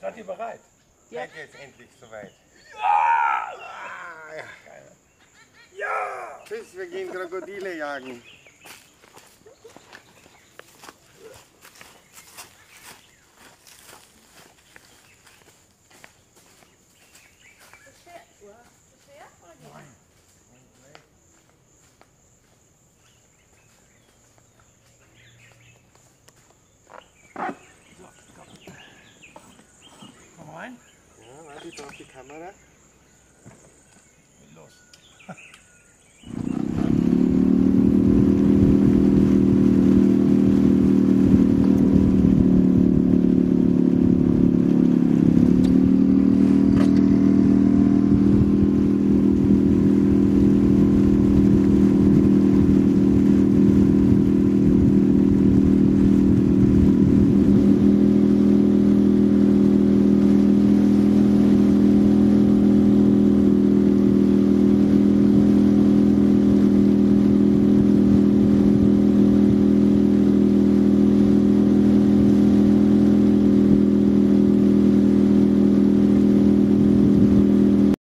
Seid ihr bereit? Ja. Seid ihr jetzt endlich soweit? Ja! Ah, ja. Ja! Tschüss, wir gehen Krokodile jagen. mine? Yeah, I did not camera.